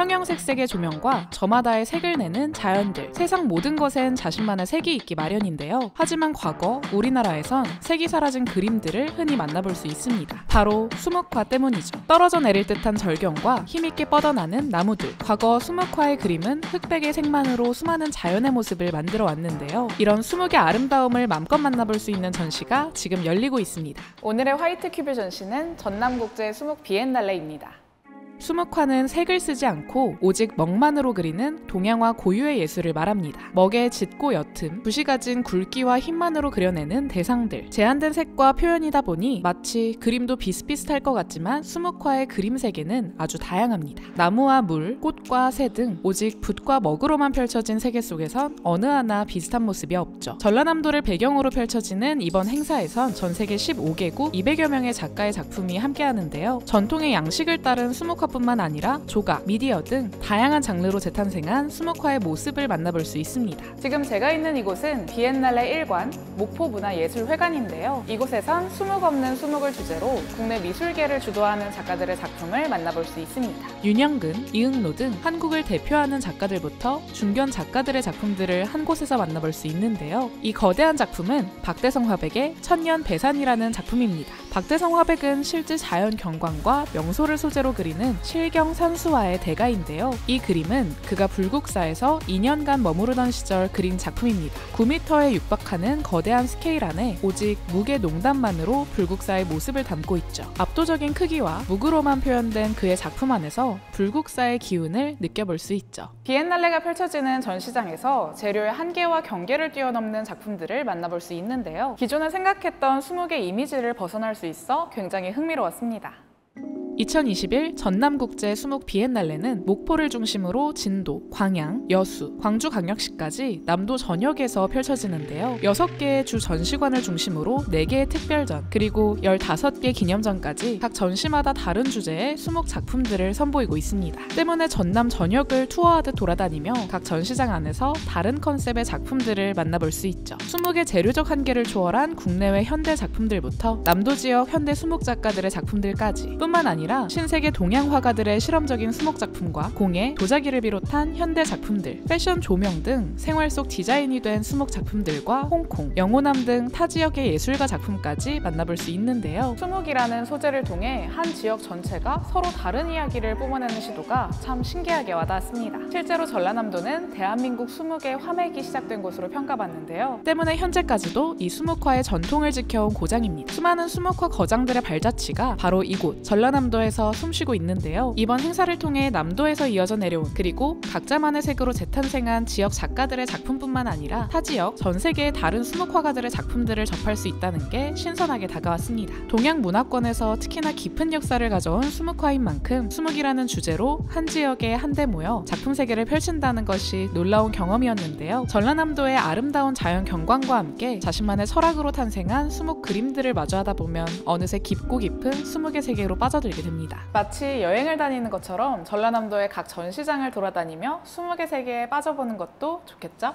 형형색색의 조명과 저마다의 색을 내는 자연들. 세상 모든 것엔 자신만의 색이 있기 마련인데요. 하지만 과거 우리나라에선 색이 사라진 그림들을 흔히 만나볼 수 있습니다. 바로 수묵화 때문이죠. 떨어져 내릴 듯한 절경과 힘있게 뻗어나는 나무들. 과거 수묵화의 그림은 흑백의 색만으로 수많은 자연의 모습을 만들어 왔는데요. 이런 수묵의 아름다움을 맘껏 만나볼 수 있는 전시가 지금 열리고 있습니다. 오늘의 화이트 큐브 전시는 전남국제 수묵 비엔날레입니다. 수묵화는 색을 쓰지 않고 오직 먹만으로 그리는 동양화 고유의 예술을 말합니다. 먹의 짙고 옅음, 붓이 가진 굵기와 힘만으로 그려내는 대상들. 제한된 색과 표현이다 보니 마치 그림도 비슷비슷할 것 같지만 수묵화의 그림 세계는 아주 다양합니다. 나무와 물, 꽃과 새 등 오직 붓과 먹으로만 펼쳐진 세계 속에선 어느 하나 비슷한 모습이 없죠. 전라남도를 배경으로 펼쳐지는 이번 행사에선 전 세계 15개국 200여 명의 작가의 작품이 함께하는데요. 전통의 양식을 따른 수묵화 수묵화뿐만 아니라 조각, 미디어 등 다양한 장르로 재탄생한 수묵화의 모습을 만나볼 수 있습니다. 지금 제가 있는 이곳은 비엔날레 1관 목포문화예술회관인데요. 이곳에선 수묵 없는 수묵을 주제로 국내 미술계를 주도하는 작가들의 작품을 만나볼 수 있습니다. 윤영근, 이응노 등 한국을 대표하는 작가들부터 중견 작가들의 작품들을 한 곳에서 만나볼 수 있는데요. 이 거대한 작품은 박대성 화백의 천년 배산이라는 작품입니다. 박대성 화백은 실제 자연 경관과 명소를 소재로 그리는 실경 산수화의 대가인데요. 이 그림은 그가 불국사에서 2년간 머무르던 시절 그린 작품입니다. 9m에 육박하는 거대한 스케일 안에 오직 묵의 농담만으로 불국사의 모습을 담고 있죠. 압도적인 크기와 묵으로만 표현된 그의 작품 안에서 불국사의 기운을 느껴볼 수 있죠. 비엔날레가 펼쳐지는 전시장에서 재료의 한계와 경계를 뛰어넘는 작품들을 만나볼 수 있는데요. 기존에 생각했던 20개 이미지를 벗어날 수 있어 굉장히 흥미로웠습니다. 2021 전남국제 수묵 비엔날레는 목포를 중심으로 진도, 광양, 여수, 광주광역시까지 남도 전역에서 펼쳐지는데요. 6개의 주 전시관을 중심으로 4개의 특별전, 그리고 15개 기념전까지 각 전시마다 다른 주제의 수묵 작품들을 선보이고 있습니다. 때문에 전남 전역을 투어하듯 돌아다니며 각 전시장 안에서 다른 컨셉의 작품들을 만나볼 수 있죠. 수묵의 재료적 한계를 초월한 국내외 현대 작품들부터 남도 지역 현대 수묵 작가들의 작품들까지 뿐만 아니라 아니라 신세계 동양 화가들의 실험적인 수목 작품과 공예, 도자기를 비롯한 현대 작품들, 패션 조명 등 생활 속 디자인이 된 수목 작품들과 홍콩, 영호남 등 타 지역의 예술가 작품까지 만나볼 수 있는데요. 수목이라는 소재를 통해 한 지역 전체가 서로 다른 이야기를 뿜어내는 시도가 참 신기하게 와닿았습니다. 실제로 전라남도는 대한민국 수목의 화맥이 시작된 곳으로 평가받는데요. 때문에 현재까지도 이 수목화의 전통을 지켜온 고장입니다. 수많은 수목화 거장들의 발자취가 바로 이곳 전라남도 남도에서 숨쉬고 있는데요. 이번 행사를 통해 남도에서 이어져 내려온 그리고 각자만의 색으로 재탄생한 지역 작가들의 작품뿐만 아니라 타 지역 전 세계의 다른 수목 화가들의 작품들을 접할 수 있다는 게 신선하게 다가왔습니다. 동양 문화권에서 특히나 깊은 역사를 가져온 수묵화인 만큼 수묵이라는 주제로 한 지역에 한데 모여 작품 세계를 펼친다는 것이 놀라운 경험이었는데요. 전라남도의 아름다운 자연 경관과 함께 자신만의 철학으로 탄생한 수묵 그림들을 마주하다 보면 어느새 깊고 깊은 수묵의 세계로 빠져들게 됩니다. 됩니다. 마치 여행을 다니는 것처럼 전라남도의 각 전시장을 돌아다니며 20개 세계에 빠져보는 것도 좋겠죠?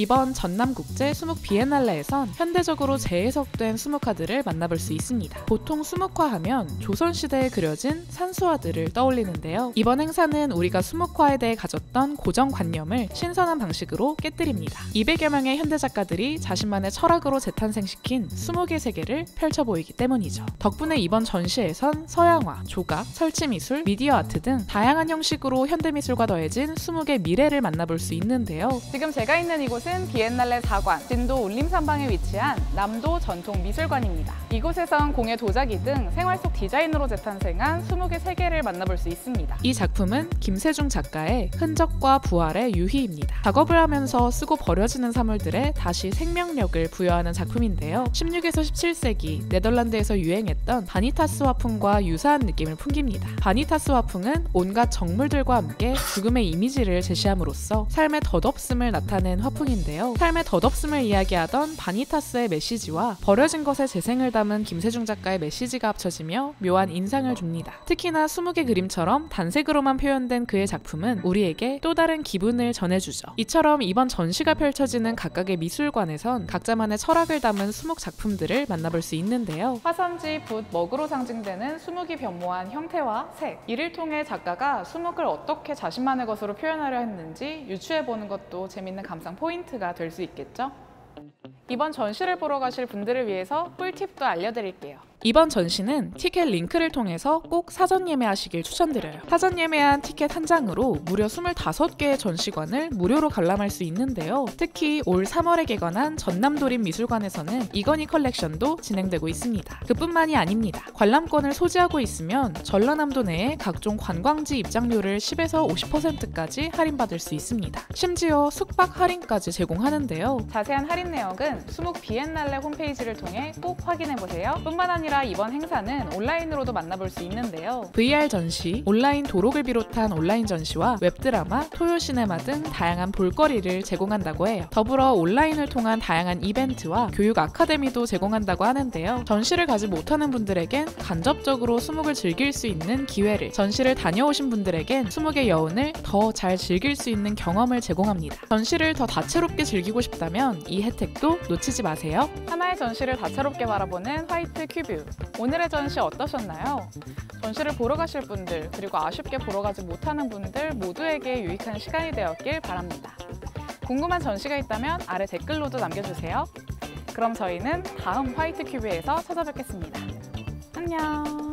이번 전남국제 수묵 비엔날레에선 현대적으로 재해석된 수묵화들을 만나볼 수 있습니다. 보통 수묵화 하면 조선시대에 그려진 산수화들을 떠올리는데요. 이번 행사는 우리가 수묵화에 대해 가졌던 고정관념을 신선한 방식으로 깨뜨립니다. 200여 명의 현대 작가들이 자신만의 철학으로 재탄생시킨 20개 세계를 펼쳐 보이기 때문이죠. 덕분에 이번 전시에선 서양화, 조각, 설치미술, 미디어 아트 등 다양한 형식으로 현대미술과 더해진 20개 미래를 만나볼 수 있는데요. 지금 제가 있는 이곳 이곳은 비엔날레 4관, 진도 울림산방에 위치한 남도 전통미술관입니다. 이곳에선 공예 도자기 등 생활 속 디자인으로 재탄생한 20개 세계를 만나볼 수 있습니다. 이 작품은 김세중 작가의 흔적과 부활의 유희입니다. 작업을 하면서 쓰고 버려지는 사물들에 다시 생명력을 부여하는 작품인데요. 16에서 17세기 네덜란드에서 유행했던 바니타스 화풍과 유사한 느낌을 풍깁니다. 바니타스 화풍은 온갖 정물들과 함께 죽음의 이미지를 제시함으로써 삶의 덧없음을 나타낸 화풍 세상인데요. 삶의 덧없음을 이야기하던 바니타스의 메시지와 버려진 것의 재생을 담은 김세중 작가의 메시지가 합쳐지며 묘한 인상을 줍니다. 특히나 20개 그림처럼 단색으로만 표현된 그의 작품은 우리에게 또 다른 기분을 전해주죠. 이처럼 이번 전시가 펼쳐지는 각각의 미술관에선 각자만의 철학을 담은 수목 작품들을 만나볼 수 있는데요. 화산지, 붓, 먹으로 상징되는 수목이 변모한 형태와 색 이를 통해 작가가 수목을 어떻게 자신만의 것으로 표현하려 했는지 유추해보는 것도 재밌는 감상 포인트 가 될 수 있겠죠? 이번 전시를 보러 가실 분들을 위해서 꿀팁도 알려드릴게요. 이번 전시는 티켓 링크를 통해서 꼭 사전 예매하시길 추천드려요. 사전 예매한 티켓 한 장으로 무려 25개의 전시관을 무료로 관람할 수 있는데요. 특히 올 3월에 개관한 전남도림 미술관에서는 이건희 컬렉션도 진행되고 있습니다. 그뿐만이 아닙니다. 관람권을 소지하고 있으면 전라남도 내에 각종 관광지 입장료를 10에서 50%까지 할인받을 수 있습니다. 심지어 숙박 할인까지 제공하는데요. 자세한 할인 내역은 수목 비엔날레 홈페이지를 통해 꼭 확인해 보세요. 뿐만 아니라 이번 행사는 온라인으로도 만나볼 수 있는데요. VR 전시, 온라인 도록을 비롯한 온라인 전시와 웹드라마, 토요 시네마 등 다양한 볼거리를 제공한다고 해요. 더불어 온라인을 통한 다양한 이벤트와 교육 아카데미도 제공한다고 하는데요. 전시를 가지 못하는 분들에겐 간접적으로 수묵을 즐길 수 있는 기회를, 전시를 다녀오신 분들에겐 수묵의 여운을 더 잘 즐길 수 있는 경험을 제공합니다. 전시를 더 다채롭게 즐기고 싶다면 이 혜택도 놓치지 마세요. 하나의 전시를 다채롭게 바라보는 화이트 큐 뷰. 오늘의 전시 어떠셨나요? 전시를 보러 가실 분들, 그리고 아쉽게 보러 가지 못하는 분들 모두에게 유익한 시간이 되었길 바랍니다. 궁금한 전시가 있다면 아래 댓글로도 남겨주세요. 그럼 저희는 다음 화이트 큐브에서 찾아뵙겠습니다. 안녕.